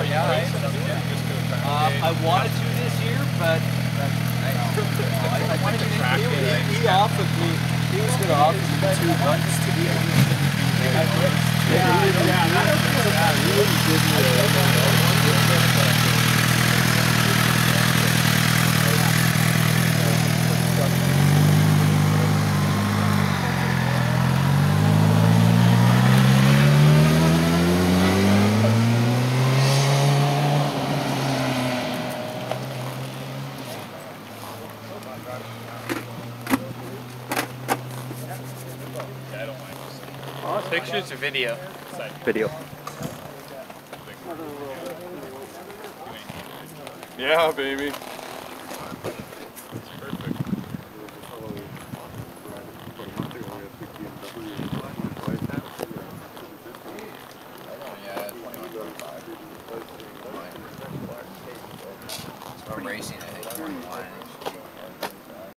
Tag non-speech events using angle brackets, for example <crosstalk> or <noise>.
Oh, yeah, right? Um, I wanted to this year, but I, <laughs> I wanted to track he, he, he offered me, he was going to offer me two months to be able to yeah, yeah, yeah, he wouldn't give me a Pictures or video? Video. Yeah, baby. Racing, I think.